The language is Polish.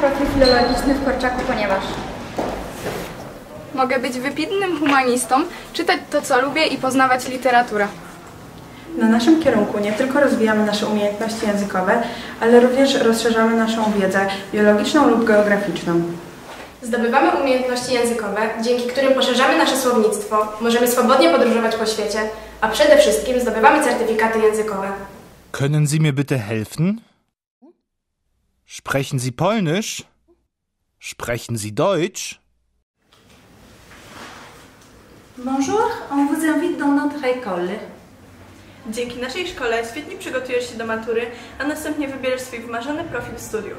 profil filologiczny w Korczaku, ponieważ Mogę być wybitnym humanistą, czytać to, co lubię i poznawać literaturę. Na naszym kierunku nie tylko rozwijamy nasze umiejętności językowe, ale również rozszerzamy naszą wiedzę biologiczną lub geograficzną. Zdobywamy umiejętności językowe, dzięki którym poszerzamy nasze słownictwo, możemy swobodnie podróżować po świecie, a przede wszystkim zdobywamy certyfikaty językowe. Können Sie mir bitte helfen? Sprechen Sie Polnisch? Sprechen Sie Deutsch? Bonjour, on vous invite dans notre école. Dzięki naszej szkole świetnie przygotujesz się do matury, a następnie wybierzesz swój wymarzony profil studiów.